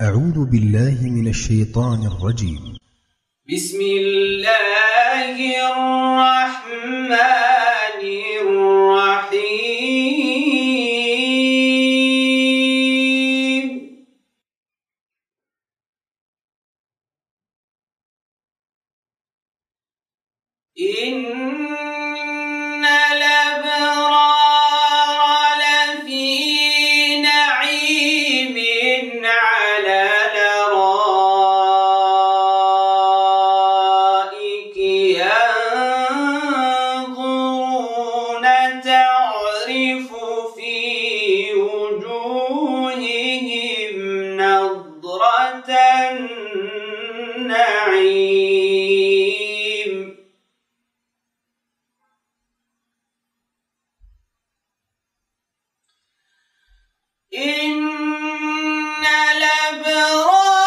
أعوذ بالله من الشيطان الرجيم. بسم الله الرحمن الرحيم. إن النعيم إن الأبرار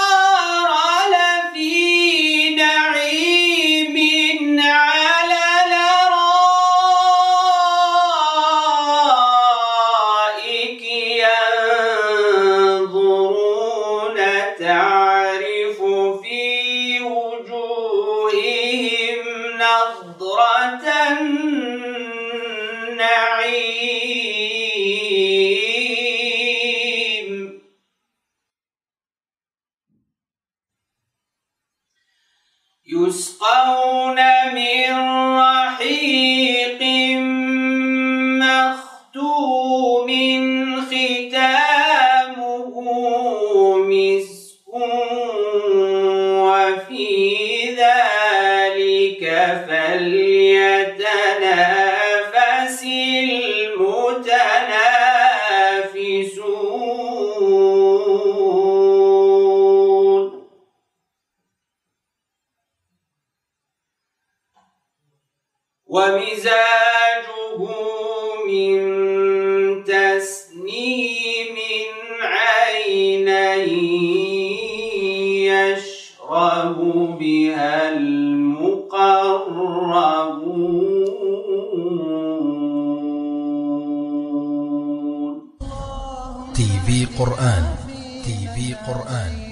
لفي نعيم على الأرائك ينظرون تعرف في النعيم. يسقون من رحيق مختوم ختامه ومزاجه من تسنيم عينا يشرب بها المقربون. تي في قرآن. تي في قرآن.